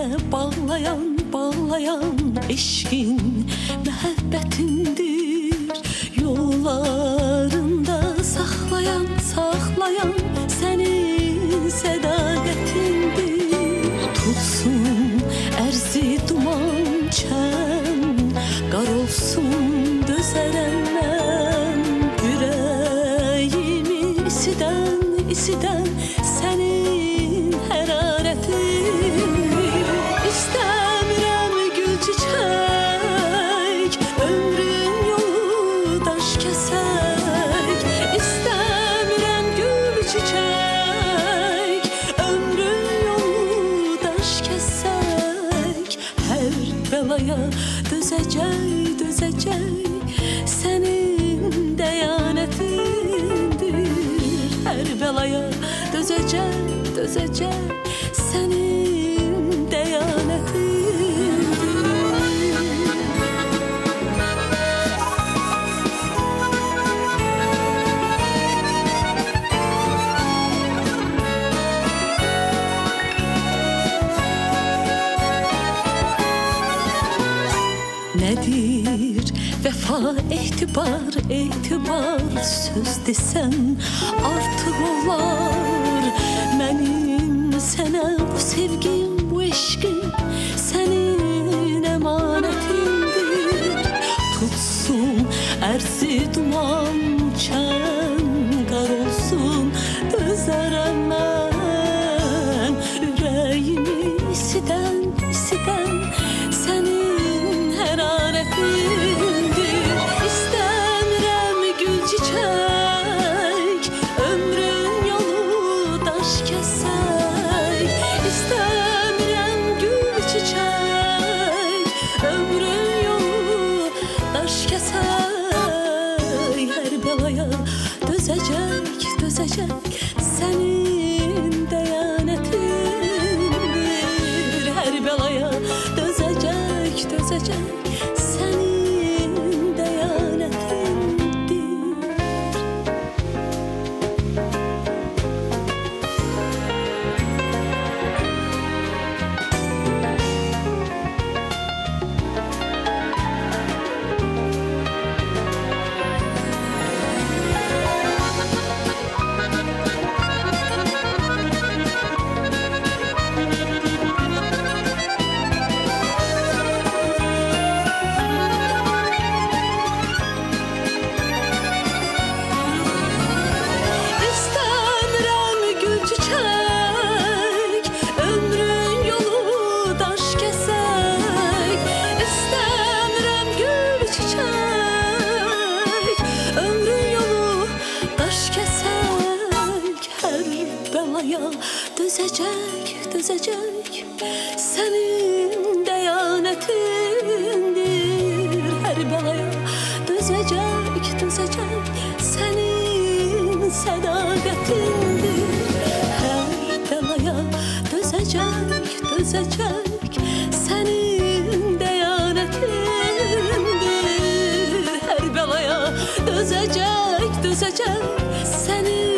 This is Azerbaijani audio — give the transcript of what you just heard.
Sənə bağlayan, bağlayan eşqin məhəbbətindir Yollarında saxlayan, saxlayan sənin sədaqətindir Tutsun ərzi duman çən, qar olsun dözərəm mən Ürəyimi isidən, isidən bəlaya dözəcək, dözəcək Sənin dəyanətindir Hər bəlaya dözəcək, dözəcək nedir? Vefa etibar etibar söz desem artık olar Benim sana bu sevgim bu eşkim senin emanetindir Tutsun ersi duman dözəcək, dözəcək Sənin dəyanətindir Hər bəlaya dözəcək, dözəcək dözəcək, dözəcək. Sənin dəyanətindir. Hər bəlaya dözəcək, dözəcək. Sənin sədaqətindir. Hər bəlaya dözəcək, dözəcək. Sənin dəyanətindir. Hər bəlaya dözəcək, dözəcək.